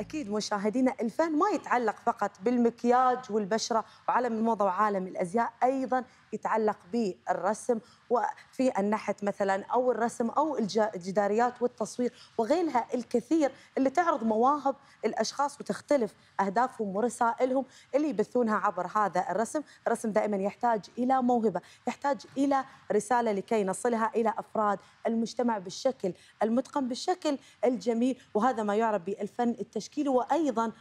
أكيد مشاهدينا الفن ما يتعلق فقط بالمكياج والبشرة وعالم الموضة وعالم الأزياء أيضا يتعلق بالرسم وفي النحت مثلا أو الرسم أو الجداريات والتصوير وغيرها الكثير اللي تعرض مواهب الأشخاص وتختلف أهدافهم ورسائلهم اللي يبثونها عبر هذا الرسم، الرسم دائما يحتاج إلى موهبة، يحتاج إلى رسالة لكي نصلها إلى أفراد المجتمع بالشكل المتقن بالشكل الجميل. وهذا ما يعرف بالفن التشكيلي وأيضا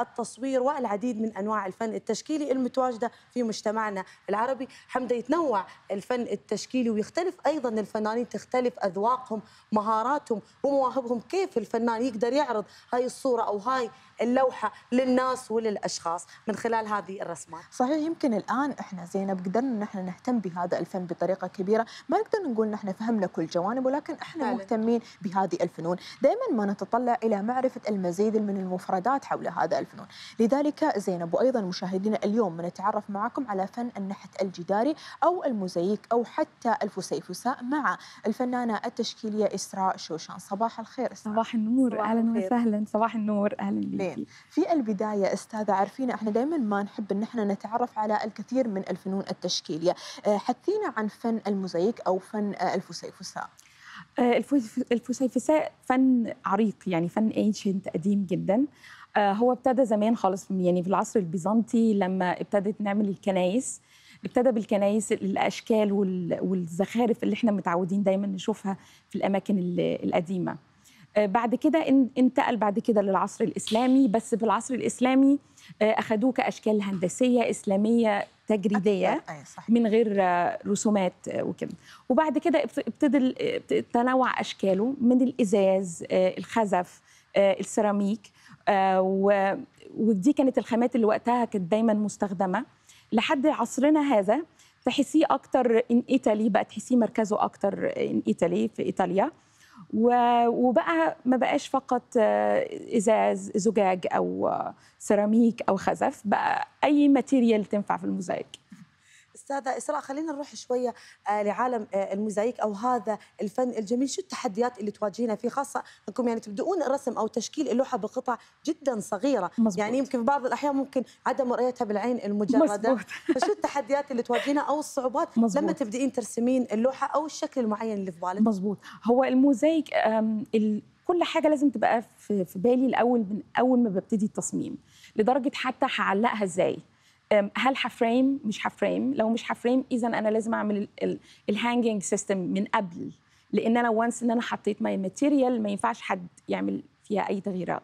التصوير والعديد من أنواع الفن التشكيلي المتواجدة في مجتمعنا العربي، حمدة يتنوع الفن التشكيلي ويختلف أيضا الفنانين تختلف أذواقهم، مهاراتهم ومواهبهم، كيف الفنان يقدر يعرض هاي الصورة أو هاي اللوحة للناس وللأشخاص من خلال هذه الرسمات. صحيح يمكن الآن إحنا زينب قدرنا إن إحنا نهتم بهذا الفن بطريقة كبيرة، ما نقدر نقول إن إحنا فهمنا كل جوانب ولكن إحنا فعلا. مهتمين بهذه الفنون، دائما ما نتطلع إلى معرفة المزيد من المفردات حول هذا الفنون، لذلك زينب وأيضا مشاهدينا اليوم بنتعرف معكم على فن النحت الجداري أو الموزاييك أو حتى الفسيفساء مع الفنانة التشكيلية إسراء شوشان، صباح الخير إسراء. صباح النور. أهلا وسهلا. صباح النور. أهلا بك زين. في البداية أستاذة عارفين إحنا دائما ما نحب إن إحنا نتعرف على الكثير من الفنون التشكيلية. حثينا عن فن الموزاييك أو فن الفسيفساء. الفسيفساء فن عريق يعني فن ancient قديم جدا. هو ابتدى زمان خالص يعني في العصر البيزنطي لما ابتدت نعمل الكنايس. ابتدى بالكنايس الأشكال والزخارف اللي إحنا متعودين دايما نشوفها في الأماكن القديمة. بعد كده انتقل بعد كده للعصر الإسلامي. بس في العصر الإسلامي اخذوه كأشكال هندسية إسلامية تجريدية من غير رسومات وكده. وبعد كده ابتدى تنوع أشكاله من الإزاز الخزف السيراميك ودي كانت الخامات اللي وقتها كانت دايما مستخدمة. لحد عصرنا هذا تحسيه أكتر ان ايطالي بقى تحسيه مركزه أكتر ان ايطالي في إيطاليا. وبقى ما بقاش فقط إزاز زجاج أو سيراميك أو خزف بقى أي material تنفع في الموزايك أستاذة إسراء خلينا نروح شوية لعالم الموزايك أو هذا الفن الجميل. شو التحديات اللي تواجهينها؟ فيه خاصة أنكم يعني تبدؤون الرسم أو تشكيل اللوحة بقطع جدا صغيرة. مزبوط. يعني يمكن في بعض الأحيان ممكن عدم رؤيتها بالعين المجردة. مزبوط. فشو التحديات اللي تواجهينها أو الصعوبات مزبوط. لما تبدين ترسمين اللوحة أو الشكل المعين اللي في بالك؟ مزبوط. هو الموزايك كل حاجة لازم تبقى في بالي الأول من أول ما ببتدي التصميم. لدرجة حتى هعلقها إزاي؟ هل ح frame؟ مش ح frame. لو مش ح frame اذا أنا لازم أعمل ال hanging system من قبل. لأن أنا once إن أنا حطيت my material ما ينفعش حد يعمل فيها أي تغييرات.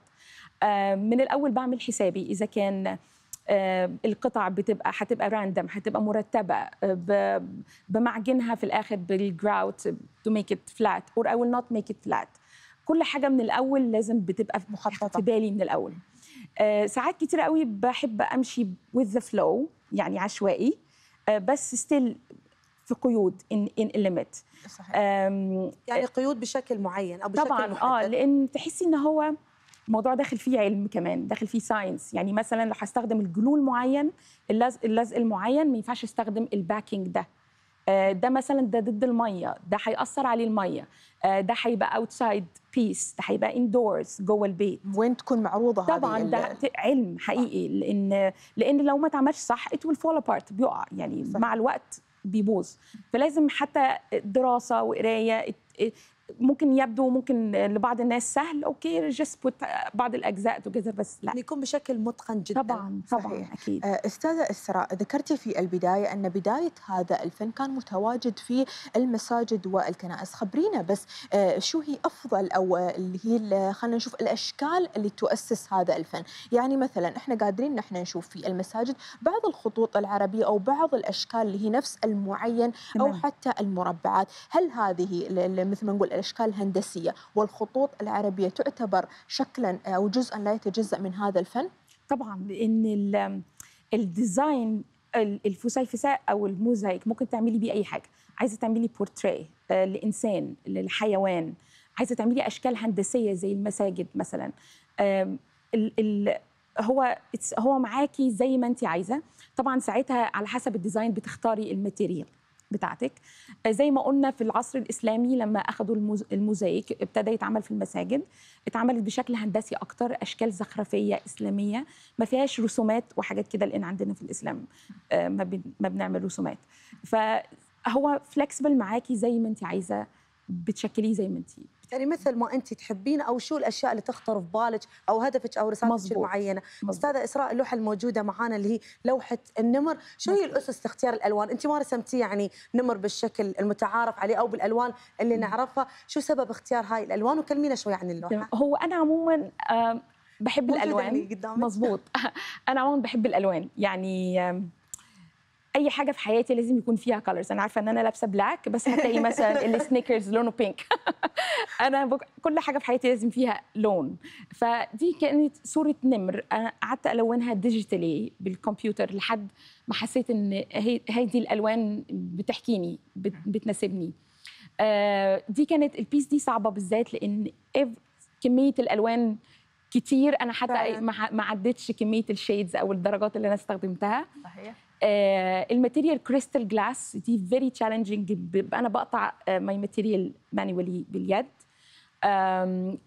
من الأول بعمل حسابي. إذا كان القطع بتبقى هتبقى random هتبقى مرتبة بمعجنها في الآخر بال grout to make it flat or I will not make it flat كل حاجة من الأول لازم بتبقى مخططه في بالي من الأول. ساعات كتير قوي بحب أمشي with the flow يعني عشوائي آه بس still في قيود ان ان limit يعني قيود بشكل معين أو بشكل طبعا محدد. آه لأن تحسي إن هو الموضوع داخل فيه علم كمان داخل فيه science يعني مثلا لو هستخدم ال glue المعين اللزق اللزق المعين ما ينفعش أستخدم ال backing ده. ده مثلا ده ضد المية ده هيأثر عليه المية. ده هيبقى outside piece ده هيبقى indoors جوه البيت. وين تكون معروضة طبعا ده علم حقيقي لأن لأن لو ما اتعملش صح it will fall apart بيقع يعني صح. مع الوقت بيبوظ. فلازم حتى دراسة وقراية ممكن يبدو ممكن لبعض الناس سهل okay just put بعض الأجزاء together بس لا. يكون بشكل متقن جدا. طبعا طبعا صحيح. أكيد. أستاذة إسراء ذكرتي في البداية أن بداية هذا الفن كان متواجد في المساجد والكنائس. خبرينا بس شو هي أفضل أو اللي هي خلينا نشوف الأشكال اللي تؤسس هذا الفن. يعني مثلا إحنا قادرين نحن نشوف في المساجد بعض الخطوط العربية أو بعض الأشكال اللي هي نفس المعين أو. حتى المربعات. هل هذه مثل ما نقول الاشكال الهندسيه والخطوط العربية تعتبر شكلا أو جزءا لا يتجزأ من هذا الفن؟ طبعا لأن الديزاين الفسيفساء أو الموزايك ممكن تعملي بيه أي حاجة. عايزة تعملي بورتريه لإنسان للحيوان. عايزة تعملي أشكال هندسية زي المساجد مثلا. ال هو هو معاكي زي ما انت عايزة. طبعا ساعتها على حسب ال design بتختاري ال material. بتاعتك. آه، زي ما قلنا في العصر الإسلامي لما اخذوا الموز- الموزايك ابتدى يتعمل في المساجد اتعملت بشكل هندسي أكتر أشكال زخرفية إسلامية ما فيهاش رسومات وحاجات كده لأن عندنا في الإسلام آه، ما بنعمل رسومات. فهو فلكسبل معاكي زي ما انت عايزة بتشكليه زي ما انت يعني مثل ما انت تحبين أو شو الأشياء اللي تخطر في بالك أو هدفك أو رسالتك. المعينه. أستاذة إسراء اللوحة الموجودة معانا اللي هي لوحة النمر. شو هي الأسس لاختيار الألوان؟ انت ما رسمتي يعني نمر بالشكل المتعارف عليه أو بالألوان اللي نعرفها. شو سبب اختيار هاي الألوان؟ وكلمينا شوي عن اللوحة. هو أنا عموما بحب الألوان. مظبوط أنا عموما بحب الألوان. يعني أي حاجة في حياتي لازم يكون فيها colors أنا عارفة إن أنا لابسة black بس هتلاقي مثلا ال sneakers لونه pink أنا بك... كل حاجة في حياتي لازم فيها لون. فدي كانت صورة نمر. أنا قعدت ألونها digitally بالكمبيوتر لحد ما حسيت إن هي هذه الألوان بتحكيني بت... بتناسبني. آه، دي كانت ال piece دي صعبة بالذات لإن كمية الألوان كتير. أنا حتى. ما عدتش كمية ال shades أو الدرجات اللي أنا استخدمتها. صحيح. ال material crystal glass دي very challenging أنا بقطع my material manually باليد.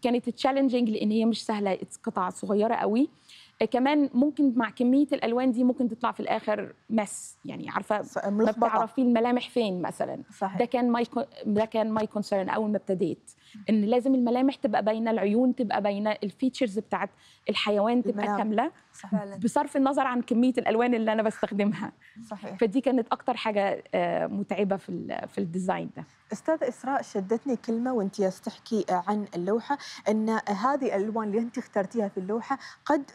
كانت challenging لأن هي مش سهلة قطع صغيرة قوي. آه، كمان ممكن مع كمية الألوان دي ممكن تطلع في الآخر mess يعني عارفة ما بتعرفي الملامح فين مثلا. صحيح. ده كان my ده كان my concern أول ما ابتديت إن لازم الملامح تبقى باينة العيون تبقى باينة ال features بتاعت الحيوان تبقى. كاملة. فعلا بصرف النظر عن كمية الألوان اللي أنا بستخدمها. صحيح. فدي كانت أكتر حاجة آه، متعبة في في ال design ده. أستاذ إسراء شدتني كلمة وأنت تحكي عن اللوحة إن هذه الألوان اللي أنت اخترتيها في اللوحة قد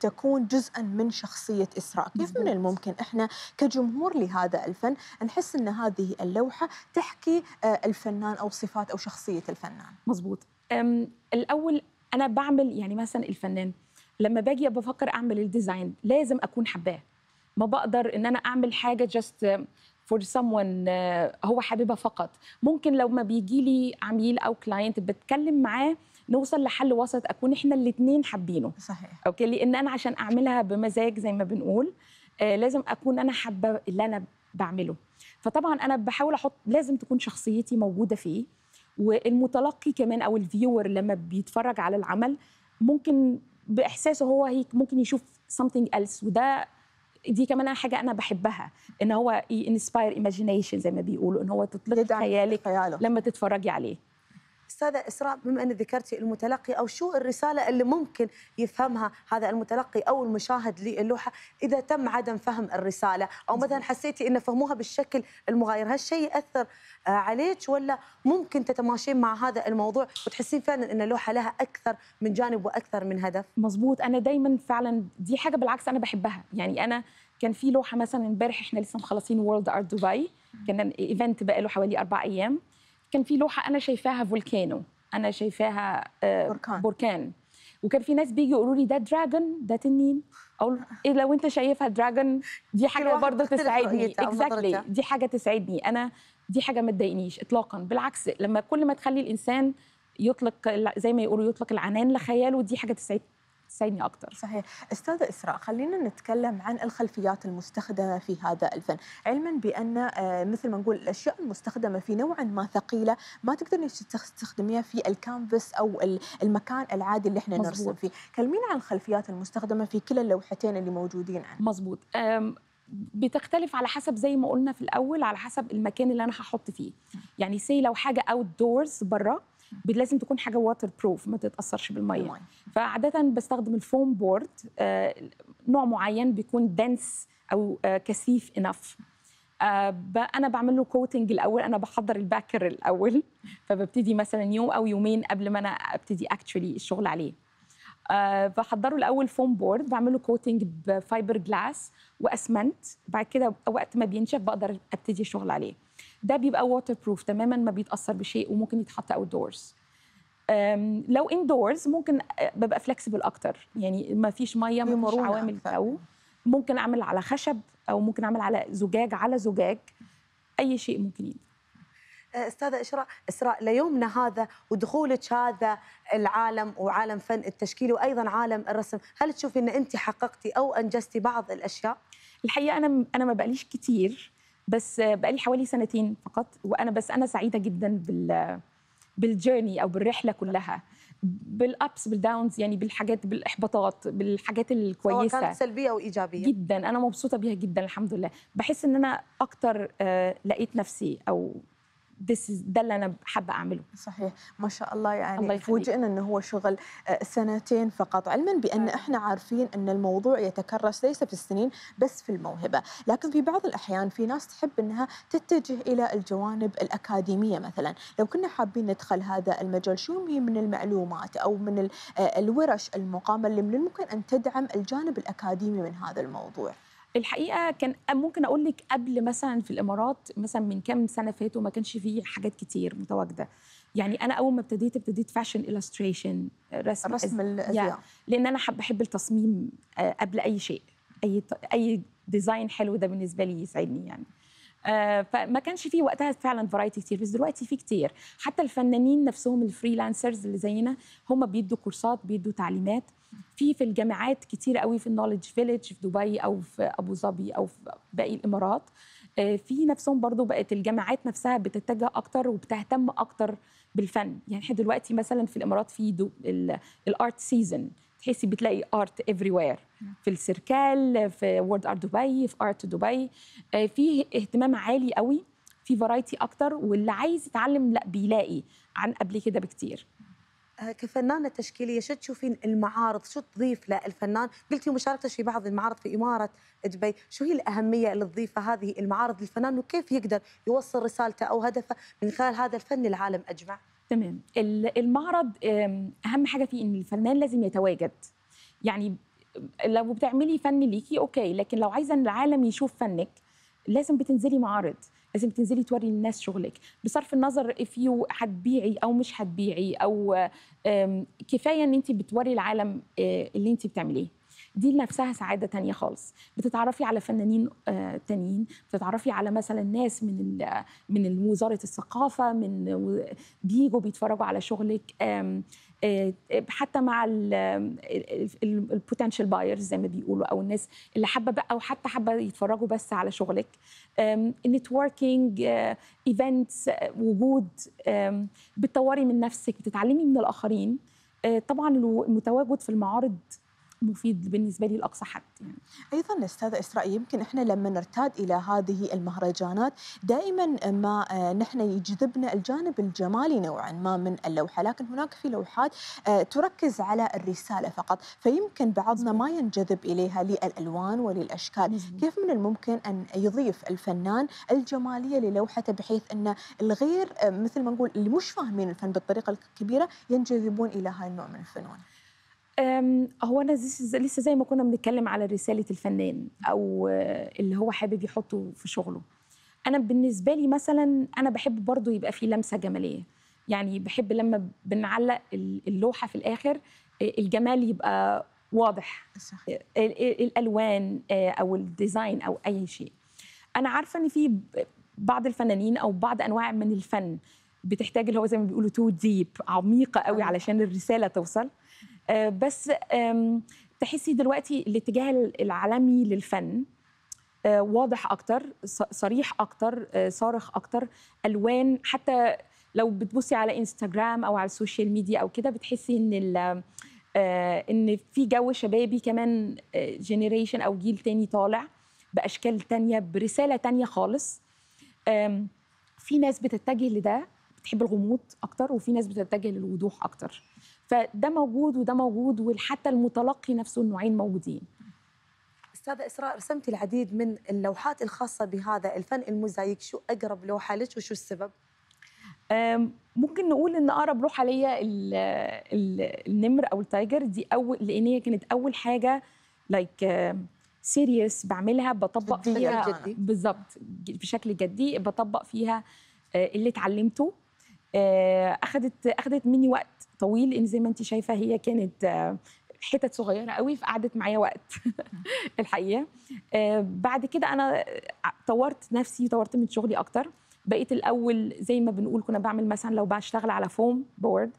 تكون جزءا من شخصية إسراء، كيف. من الممكن إحنا كجمهور لهذا الفن نحس إن هذه اللوحة تحكي آه، الفنان أو صفات أو شخصية الفنان؟ مظبوط. الأول أنا بعمل يعني مثلا الفنان لما باجي بفكر أعمل ال design لازم أكون حباه. ما بقدر إن أنا أعمل حاجة just for someone آه، هو حاببها فقط. ممكن لو ما بيجي لي عميل أو client بتكلم معاه نوصل لحل وسط أكون إحنا الاثنين حابينه. صحيح. okay؟ لأن أنا عشان أعملها بمزاج زي ما بنقول آه لازم أكون أنا حابة اللي أنا بعمله. فطبعا أنا بحاول أحط لازم تكون شخصيتي موجودة فيه والمتلقي كمان أو ال viewer لما بيتفرج على العمل ممكن باحساسه هو هي ممكن يشوف something else وده دي كمان حاجة أنا بحبها إن هو inspire imagination زي ما بيقولوا إن هو تطلق خيالك خياله. لما تتفرجي عليه. أستاذة إسراء بما ان ذكرتي المتلقي أو شو الرسالة اللي ممكن يفهمها هذا المتلقي أو المشاهد للوحة إذا تم عدم فهم الرسالة؟ أو مثلا حسيتي إن فهموها بالشكل المغاير هالشيء يأثر آه، عليك ولا ممكن تتماشين مع هذا الموضوع وتحسين فعلا إن اللوحة لها أكثر من جانب وأكثر من هدف؟ مظبوط أنا دايما فعلا دي حاجة بالعكس أنا بحبها. يعني أنا كان في لوحة مثلا إمبارح إحنا لسه مخلصين World Art دبي كان event بقى له حوالي أربع أيام. كان في لوحة أنا شايفاها volcano. أنا شايفاها آه، بركان. بركان. وكان في ناس بيجي يقولوا لي ده dragon ده تنين. أقول إيه لو أنت شايفها dragon دي حاجة برضه تسعدني exactly. دي حاجة تسعدني أنا دي حاجة ما تضايقنيش اطلاقا. بالعكس لما كل ما تخلي الإنسان يطلق زي ما يقولوا يطلق العنان لخياله دي حاجة تسعد تسعدني أكتر. صحيح. أستاذة إسراء خلينا نتكلم عن الخلفيات المستخدمة في هذا الفن. علما بأن آه، مثل ما نقول الأشياء المستخدمة في نوعا ما ثقيلة ما تقدرين تستخدميها في الكانفاس ال- المكان العادي اللي إحنا مظبوط. نرسم فيه. كلمينا عن الخلفيات المستخدمة في كلا اللوحتين اللي موجودين عندنا. مظبوط بتختلف على حسب زي ما قلنا في الأول على حسب المكان اللي أنا هحط فيه. يعني say لو حاجة outdoors بره لازم تكون حاجة waterproof ما تتأثرش بالمية. المي. فعادة بستخدم ال foam board آه، نوع معين بيكون dense أو آه، كثيف enough أنا بعمل له coating الأول أنا بحضر ال backer الأول. فببتدي مثلا يوم أو يومين قبل ما أنا أبتدي actually الشغل عليه. آه، بحضره الأول foam board بعمله coating ب fiberglass وأسمنت. بعد كده وقت ما بينشف بقدر أبتدي الشغل عليه. ده بيبقى waterproof تماما ما بيتأثر بشيء وممكن يتحط outdoors لو indoors ممكن آه، ببقى flexible أكتر. يعني ما فيش مية ما فيش عوامل. جو ممكن أعمل على خشب أو ممكن أعمل على زجاج على زجاج. أي شيء ممكن ينفع. آه، أستاذة اسراء إسراء ليومنا هذا ودخولك هذا العالم وعالم فن التشكيل وأيضا عالم الرسم هل تشوفي إن أنت حققتي أو أنجزتي بعض الأشياء؟ الحقيقة أنا أنا ما بقاليش كتير بس آه، بقالي حوالي سنتين فقط وأنا بس أنا سعيدة جدا بال بالجيرني أو بالرحلة كلها بالابس بالداونز يعني بالحاجات بالإحباطات بالحاجات الكويسة. كانت سلبية أو إيجابية. جدا أنا مبسوطة بيها جدا الحمد لله. بحس إن أنا أكتر آه، لقيت نفسي أو this is ده اللي أنا حابة أعمله. صحيح. ما شاء الله يعني الله. فوجئنا انه هو شغل آه، سنتين فقط. علما بأن آه. إحنا عارفين إن الموضوع يتكرس ليس في السنين بس في الموهبة. لكن في بعض الأحيان في ناس تحب إنها تتجه إلى الجوانب الأكاديمية مثلا. لو كنا حابين ندخل هذا المجال شو هي من المعلومات أو من آه، الورش المقامة اللي من الممكن أن تدعم الجانب الأكاديمي من هذا الموضوع؟ الحقيقة كان ممكن أقول لك قبل مثلا في الإمارات مثلا من كام سنة فاتوا ما كانش فيه حاجات كتير متواجدة. يعني أنا أول ما ابتديت ابتديت fashion illustration رسم رسم الازياء لأن أنا حب بحب التصميم آه، قبل أي شيء. أي أي design حلو ده بالنسبة لي يسعدني يعني. آه، فما كانش فيه وقتها فعلا variety كتير بس دلوقتي في كتير. حتى الفنانين نفسهم ال freelancers اللي زينا هم بيدوا كورسات بيدوا تعليمات. في في الجامعات كتير قوي في ال Knowledge Village في دبي أو في أبو ظبي أو في باقي الإمارات. آه، في نفسهم برضو بقت الجامعات نفسها بتتجه أكتر وبتهتم أكتر بالفن. يعني إحنا دلوقتي مثلا في الإمارات في ال art season تحسي بتلاقي art everywhere في السيركال في World Art دبي في Art دبي آه، في اهتمام عالي قوي في variety أكتر. واللي عايز يتعلم لا بيلاقي عن قبل كده بكتير. كفنانة تشكيلية شو تشوفين المعارض؟ شو تضيف للفنان؟ قلتي مشاركتك في بعض المعارض في إمارة دبي شو هي الأهمية اللي تضيفها هذه المعارض للفنان وكيف يقدر يوصل رسالته أو هدفه من خلال هذا الفن للعالم أجمع؟ تمام. ال- المعرض آم، أهم حاجة فيه إن الفنان لازم يتواجد. يعني لو بتعملي فن ليكي أوكي لكن لو عايزة إن العالم يشوف فنك لازم بتنزلي معارض. لازم تنزلي توري للناس شغلك. بصرف النظر if you هتبيعي أو مش هتبيعي أو كفاية إن انت بتوري العالم آه، اللي انت بتعمليه. دي لنفسها سعادة تانية خالص. بتتعرفي على فنانين آه، تانيين بتتعرفي على مثلا ناس من من وزارة الثقافة من بيجوا بيتفرجوا على شغلك آه، حتى مع ال potential buyers زي ما بيقولوا أو الناس اللي حابة بقى أو حتى حابة يتفرجوا بس على شغلك. ال networking events وجود آم، بتطوري من نفسك بتتعلمي من الآخرين. آه، طبعا المتواجد في المعارض مفيد بالنسبة لي لأقصى حد يعني. أيضا أستاذة إسراء يمكن إحنا لما نرتاد إلى هذه المهرجانات دائما ما آه، نحن يجذبنا الجانب الجمالي نوعا ما من اللوحة لكن هناك في لوحات آه، تركز على الرسالة فقط فيمكن بعضنا ما ينجذب إليها للألوان وللأشكال. كيف من الممكن أن يضيف الفنان الجمالية للوحته بحيث أن الغير آه، مثل ما نقول اللي مش فاهمين الفن بالطريقة الكبيرة ينجذبون إلى هاي النوع من الفنون هو أنا لسه زي ما كنا بنتكلم على رسالة الفنان أو آه، اللي هو حابب يحطه في شغله. أنا بالنسبة لي مثلا أنا بحب برضو يبقى في لمسة جمالية. يعني بحب لما بنعلق ال- اللوحة في الآخر آه، الجمال يبقى واضح. صحيح. ال- الألوان آه، أو ال design أو أي شيء. أنا عارفة إن في بعض الفنانين أو بعض أنواع من الفن بتحتاج اللي هو زي ما بيقولوا too deep عميقة قوي عميقة. علشان الرسالة توصل. آه، بس آم، تحسي دلوقتي الاتجاه العالمي للفن آه، واضح أكتر صريح أكتر آه، صارخ أكتر ألوان حتى لو بتبصي على انستغرام أو على ال social media أو كده بتحسي إن آه، إن في جو شبابي كمان generation أو جيل تاني طالع بأشكال تانية برسالة تانية خالص. في ناس بتتجه لده بتحب الغموض أكتر وفي ناس بتتجه للوضوح أكتر. فده موجود وده موجود وحتى المتلقي نفسه النوعين موجودين أستاذة إسراء رسمتي العديد من اللوحات الخاصة بهذا الفن الموزايك شو أقرب لوحة لك وشو السبب؟ ممكن نقول إن أقرب ال- ال- النمر أو ال tiger دي اول لأن هي كانت أول حاجة like serious بعملها بطبق. فيها. بالظبط بشكل جدي بطبق فيها آه، اللي اتعلمته آه، اخذت اخذت مني وقت طويل لأن زي ما انت شايفة هي كانت آه، حتت صغيرة قوي فقعدت معايا وقت الحقيقة. آه، بعد كده أنا طورت نفسي طورت من شغلي أكتر. بقيت الأول زي ما بنقول كنا بعمل مثلا لو بشتغل على foam board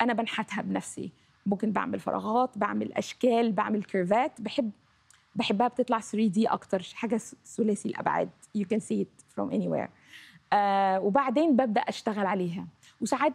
أنا بنحتها بنفسي. ممكن بعمل فراغات بعمل أشكال بعمل curve ات بحب بحبها بتطلع 3 D أكتر حاجة ثلاثي الأبعاد. You can see it from anywhere. آه وبعدين ببدأ أشتغل عليها. وساعات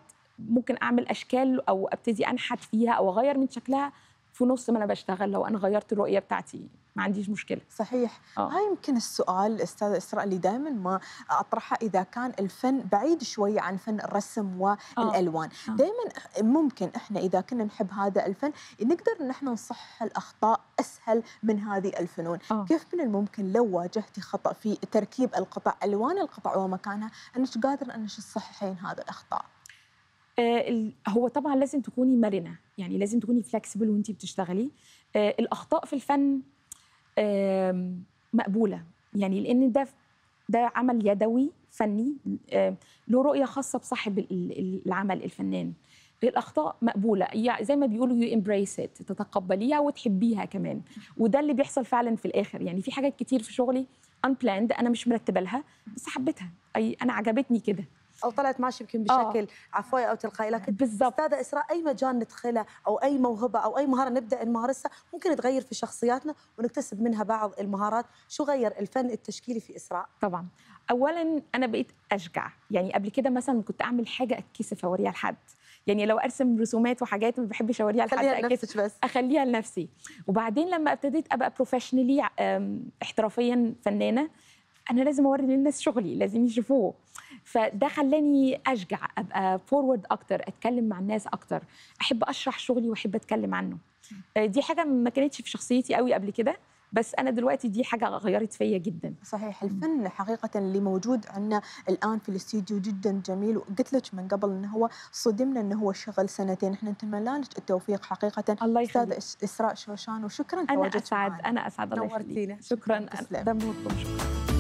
ممكن أعمل أشكال أو أبتدي أنحت فيها أو أغير من شكلها في نص ما أنا بشتغل. لو أنا غيرت الرؤية بتاعتي ما عنديش مشكلة. صحيح. آه. هاي يمكن السؤال أستاذ إسراء اللي دائما ما أطرحه إذا كان الفن بعيد شوية عن فن الرسم والألوان. آه. دائما ممكن إحنا إذا كنا نحب هذا الفن نقدر إن إحنا نصحح الأخطاء أسهل من هذه الفنون. آه. كيف من الممكن لو واجهتي خطأ في تركيب القطع ألوان القطع ومكانها أنك قادر إنك تصححين هذا الأخطاء؟ آه، ال- هو طبعا لازم تكوني مرنة يعني لازم تكوني flexible وانت بتشتغلي. آه، الأخطاء في الفن مقبولة. يعني لأن ده ده عمل يدوي فني آه، له رؤية خاصة بصاحب ال- ال- العمل الفنان. الأخطاء مقبولة. يعني زي ما بيقولوا you embrace it تتقبليها وتحبيها كمان. وده اللي بيحصل فعلا في الآخر. يعني في حاجات كتير في شغلي unplanned أنا مش مرتبة لها بس حبيتها. أي أنا عجبتني كده. أو طلعت ماشي يمكن آه. بشكل عفوي أو تلقائي لكن بالظبط أستاذة إسراء أي مجال ندخله أو أي موهبة أو أي مهارة نبدأ نمارسها ممكن تغير في شخصياتنا ونكتسب منها بعض المهارات. شو غير الفن التشكيلي في إسراء؟ طبعا. اولا أنا بقيت أشجع. يعني قبل كده مثلا كنت أعمل حاجة أتكسف أوريها لحد. يعني لو أرسم رسومات وحاجات ما بحبش أوريها لحد. لنفسك بس. أخليها لنفسي. وبعدين لما ابتديت أبقى professionally احترافيا فنانة أنا لازم أوري للناس شغلي لازم يشوفوه. فده خلاني أشجع أبقى forward أكتر أتكلم مع الناس أكتر أحب أشرح شغلي وأحب أتكلم عنه. آه، دي حاجة ما كانتش في شخصيتي قوي قبل كده. بس أنا دلوقتي دي حاجة غيرت فيا جدا. صحيح الفن حقيقة اللي موجود عندنا الآن في الاستديو جدا جميل وقلت لك من قبل أنه هو صدمنا أنه هو شغل سنتين. إحنا نتمنى لك التوفيق حقيقة. الله يخليك. إس- إسراء شوشان وشكرا أنا اسعد معنا. أنا أسعد الله. يخليك. شكرا. تسلم. شكرا.